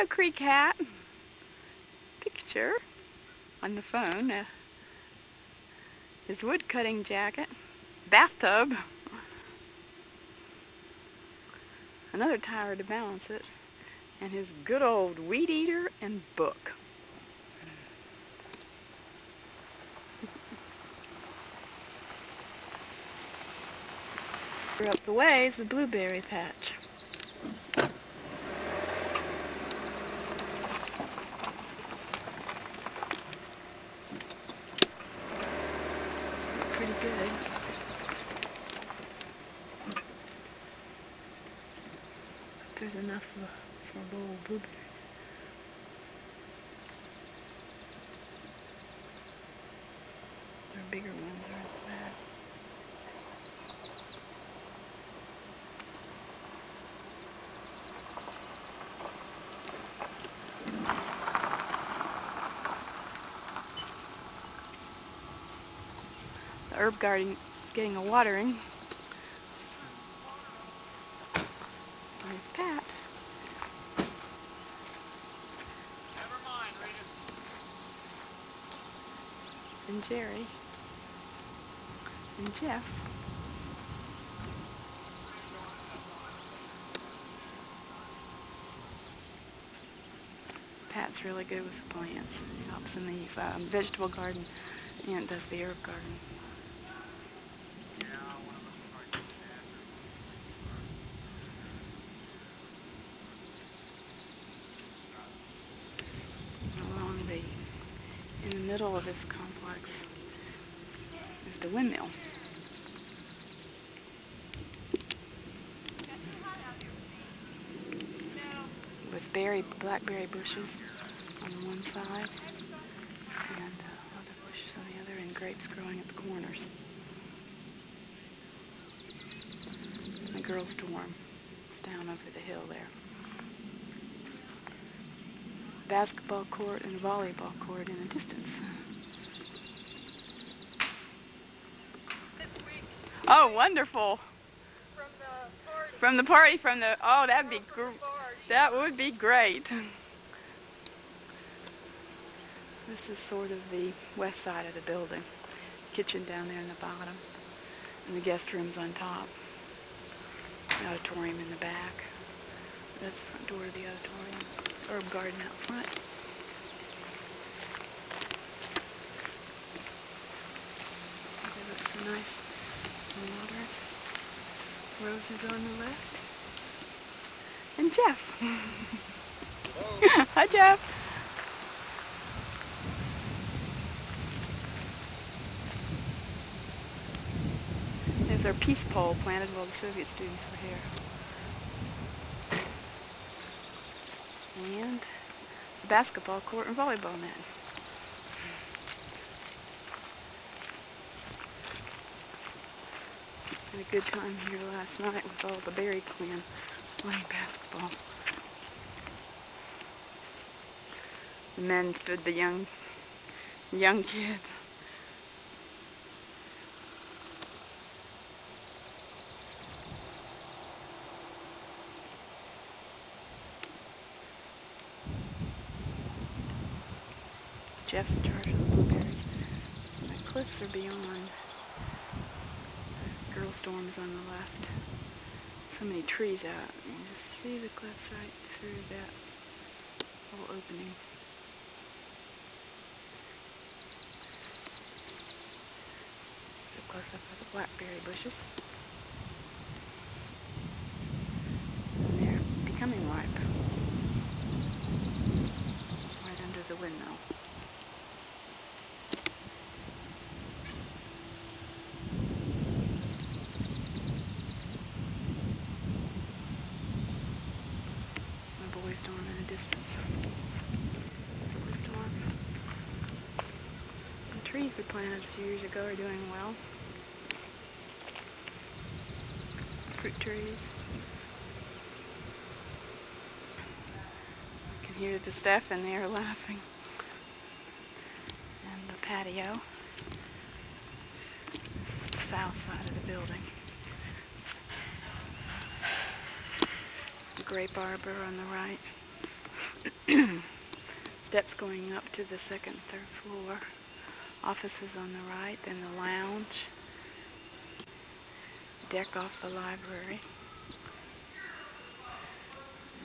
Meadow Creek hat. Picture on the phone. Uh, his wood cutting jacket. Bathtub. Another tire to balance it. And his good old weed eater and book. Up the way is the blueberry patch. Pretty good. There's enough for, for bowl blueberries. There bigger ones are at the. The herb garden is getting a watering. There's Pat. Never mind, Rita. And Jerry and Jeff. Pat's really good with the plants. He helps in the um, vegetable garden and does the herb garden. Along the, in the middle of this complex is the windmill. with berry, blackberry bushes on one side and uh, other bushes on the other and grapes growing at the corners. The girls' dorm is down over the hill there. Basketball court and volleyball court in the distance. This week Oh, wonderful! from the party. From the party, from the oh, that'd be gr- that would be great. This is sort of the west side of the building. Kitchen down there in the bottom, and the guest rooms on top. The auditorium in the back. That's the front door of the auditorium. Herb garden out front. They look so nice and watered. Roses on the left. And Jeff. Hi, Jeff. There's our peace pole planted while the Soviet students were here. And the basketball court and volleyball net. A good time here last night with all the Berry clan playing basketball. The men stood the young young kids. Jeff's in charge of the blueberries. The cliffs are beyond. Is on the left. So many trees out. You can just see the cliffs right through that little opening. So close up are the blackberry bushes. And they're becoming ripe. Right under the windmill. My boys' dorm in the distance. It's the boys' dorm. The trees we planted a few years ago are doing well. Fruit trees. You can hear the staff in there laughing. And the patio. This is the south side of the building. Grape arbor on the right. Steps going up to the second third floor. Offices on the right, then the lounge. Deck off the library.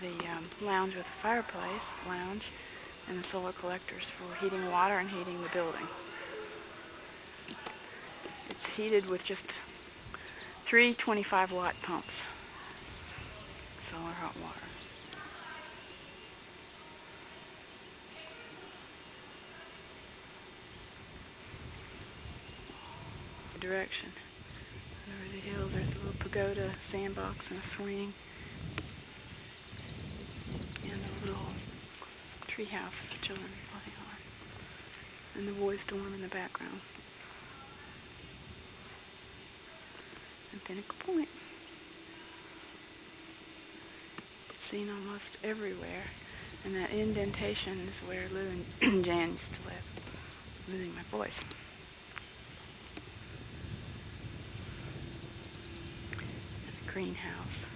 The um, lounge with a fireplace, lounge, and the solar collectors for heating water and heating the building. It's heated with just three 25 watt pumps. Solar hot water. Direction. Over the hills, there's a little pagoda, sandbox, and a swing. And a little treehouse for children play on. And the boys' dorm in the background. And Pinnacle Point. It's seen almost everywhere. And that indentation is where Lou and Jan used to live. I'm losing my voice. And the greenhouse.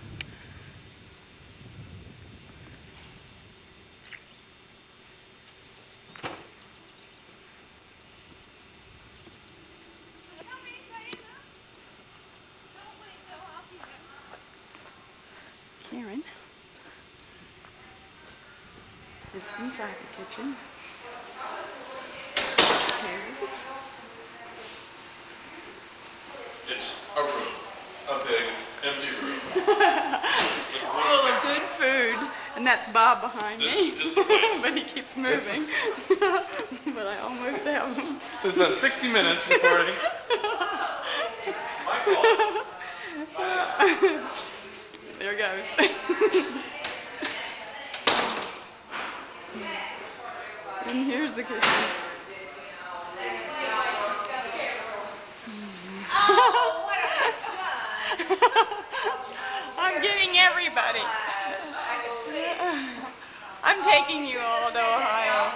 Karen is inside the kitchen. Chairs. It's a room, a big, empty room. Full of good food. And that's Bob behind This me. is the place. but he keeps moving. but I almost have him. This is a 60 minutes recording. My fault. There goes. and here's the kitchen. I'm I'm taking you all to Ohio.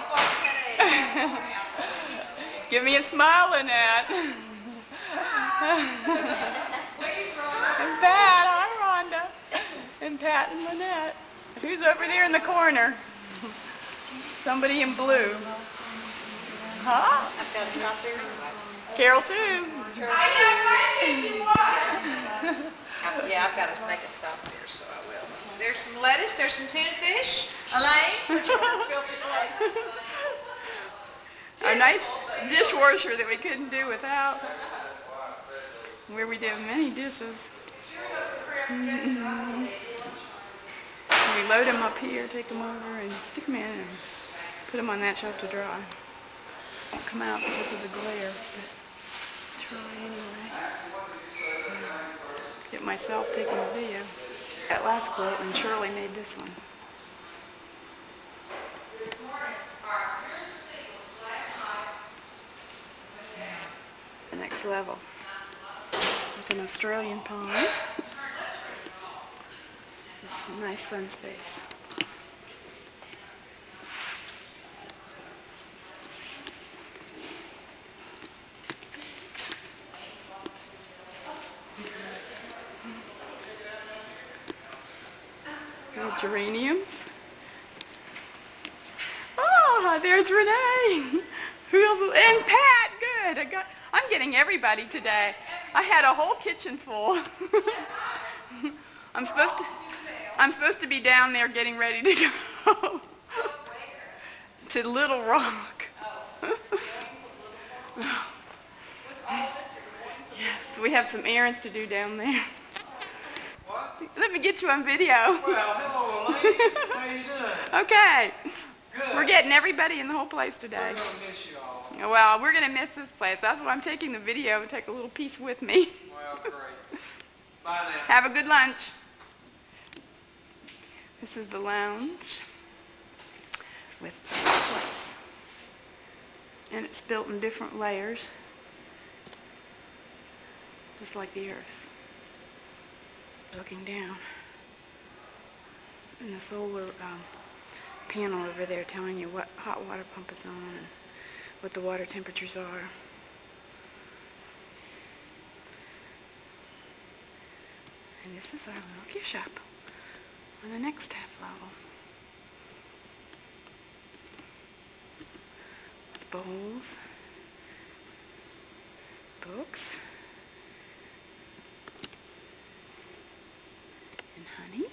Give me a smile, Lynette. and Pat, hi Rhonda. And Pat and Lynette. Who's over there in the corner? Somebody in blue. Huh? I've got to stop there. Carol Sue. Yeah, I've got to make a stop there, so I will. There's some lettuce, there's some tuna fish. Elaine? Our nice dishwasher that we couldn't do without. Where we did many dishes. Mhm. We load them up here, take them over, and stick them in and put them on that shelf to dry. Won't come out because of the glare. But try anyway. Get myself taking a video. That last quote, and Shirley made this one. The next level. It's an Australian pine. This is nice sun space. Little geraniums. Oh, there's Renee. Who else? And Pat. Good. I got. I'm getting everybody today. I had a whole kitchen full. I'm supposed to. I'm supposed to be down there getting ready to go to Little Rock. yes, we have some errands to do down there. What? Let me get you on video. Well, hello, Elaine. How you doing? Okay. Good. We're getting everybody in the whole place today. We're gonna miss you all. Well, we're going to miss this place. That's why I'm taking the video, and take a little piece with me. Well, great. Bye now. Have a good lunch. This is the lounge with the fireplace. And it's built in different layers, just like the earth looking down. And the solar um, panel over there telling you what hot water pump is on and what the water temperatures are. And this is our little gift shop on the next half level. With bowls, books. Honey,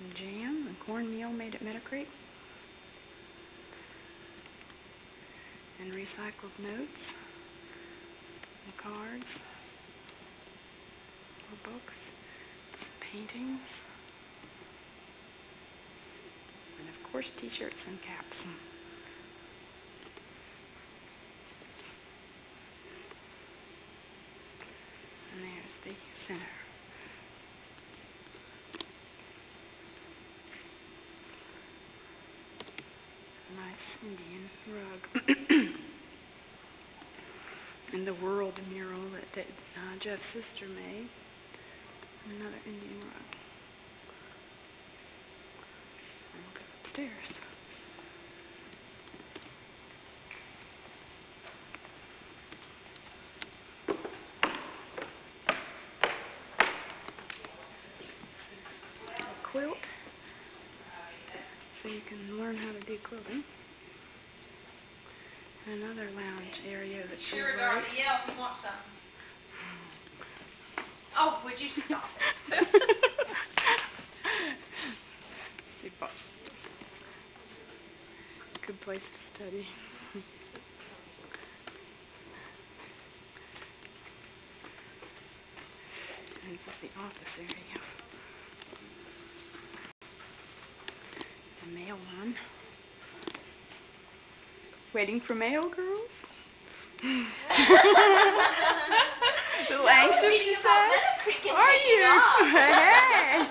and jam, and cornmeal made at Creek, and recycled notes, and cards, more books, some paintings, and of course t-shirts and caps. And there's the center. Nice Indian rug. and the world mural that that, uh, Jeff's sister made. Another Indian rug. And we'll go upstairs. This is a quilt, so you can learn how to do quilting. Another lounge area that's Sure, right. darling, yeah, if you want some. Oh, would you stop it? Good place to study. And this is the office area. The mail one. Waiting for mail, girls? A little anxious, you said? Are you? Hey! I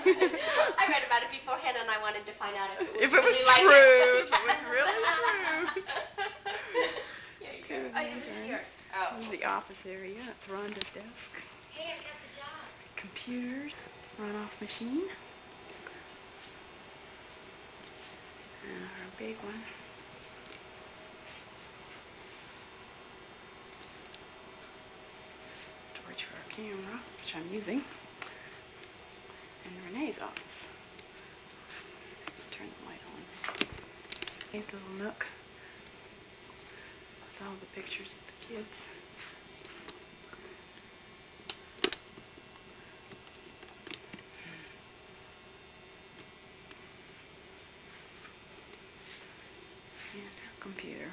read about it beforehand and I wanted to find out if it was If it was really like true, it. if it was really true. Two Oh, the it was here. Oh. This is the office area. It's Rhonda's desk. Hey, I got the job. Computers, runoff machine. And our big one. Storage for our camera, which I'm using. in Renee's office. Turn the light on. Renee's little nook with all the pictures of the kids. and our computer.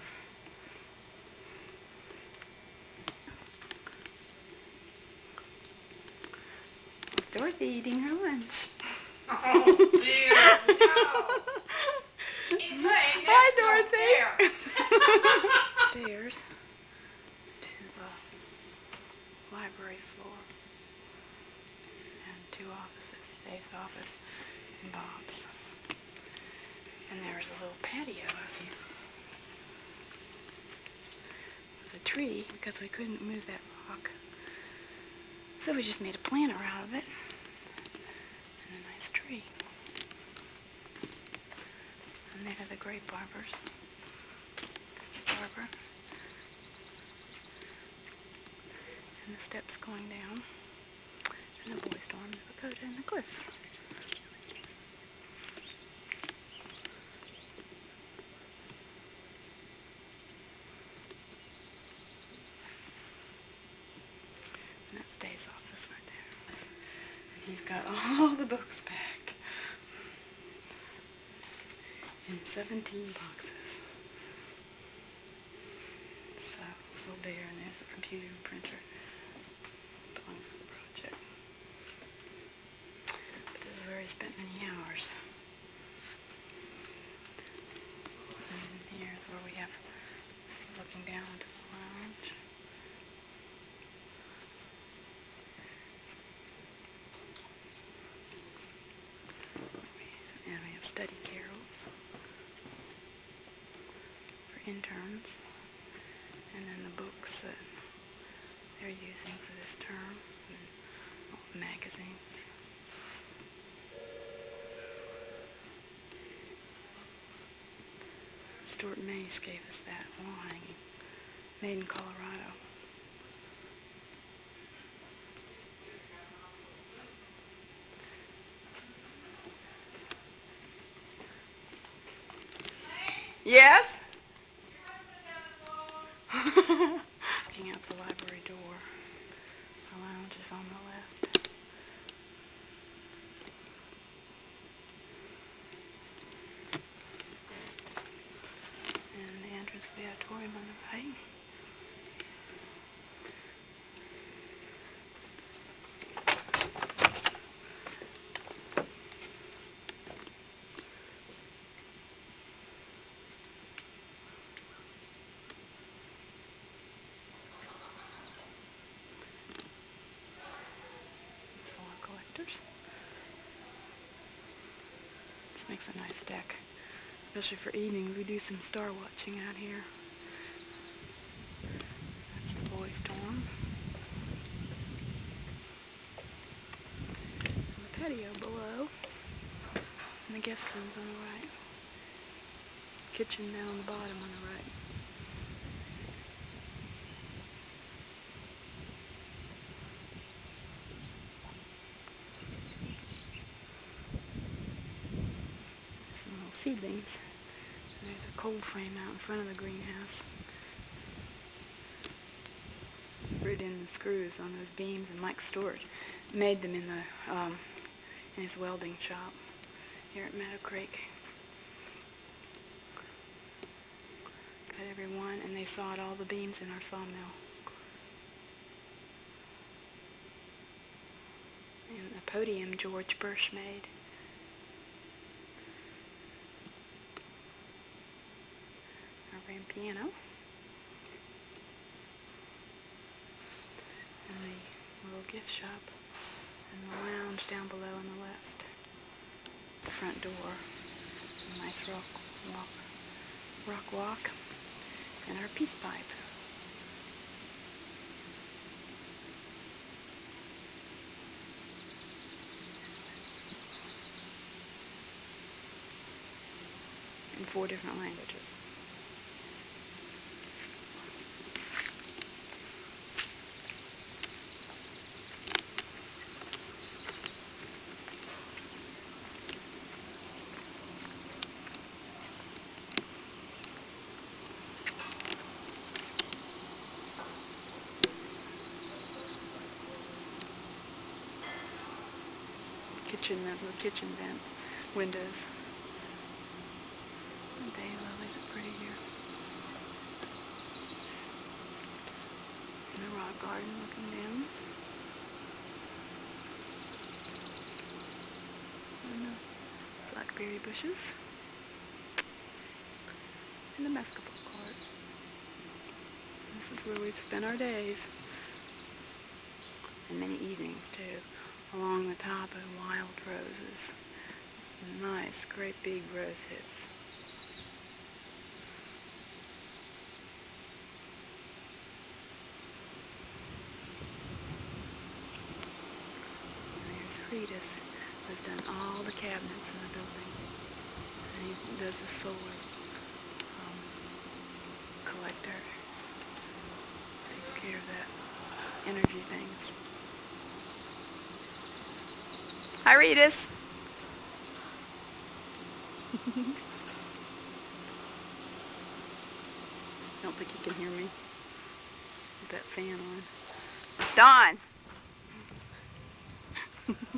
With Dorothy eating her lunch. Oh, dear, no. Elaine, Hi, Dorothy. fair. Stairs to the library floor. And two offices, Dave's office and Bob's. And there's a little patio out here. With a tree because we couldn't move that rock. So we just made a planter out of it. And a nice tree. And there are the grape arbors. Arbor. And the steps going down. And the boys' dorm, the pagoda, and the cliffs. Dave's office right there. And he's got all the books packed in 17 boxes. So, so there, and there's the computer and printer. Belongs to the project. But this is where he spent many hours. And here's where we have looking down into the lounge. And we have study carrels for interns. And then the books that they're using for this term. And all the magazines. Stuart Mays gave us that wall hanging. Made in Colorado. Yes? Looking out the library door. The lounge is on the left. And the entrance to the auditorium on the right. Makes a nice deck, especially for evenings. We do some star watching out here. That's the boys' dorm. And the patio below. And the guest rooms on the right. Kitchen down on the bottom on the right. Some little seedlings. There's a cold frame out in front of the greenhouse. Screwed in the screws on those beams, and Mike Stewart made them in the um, in his welding shop here at Meadow Creek. Cut every one, and they sawed all the beams in our sawmill. And the podium George Bursch made. Grand piano. And the little gift shop. And the lounge down below on the left. The front door. A nice rock walk. Rock walk. And our peace pipe. In four different languages. Kitchen, those kitchen vent windows. The daylilies are pretty here. In the rock garden looking down. And the blackberry bushes. And the basketball court. This is where we've spent our days. And many evenings too along the top of wild roses. Nice, great big rose hips. There's Cretus, who's done all the cabinets in the building. And he does the solar um, collectors. Takes care of that energy things. Hi, Ritas. Don't think you can hear me with that fan on. Don!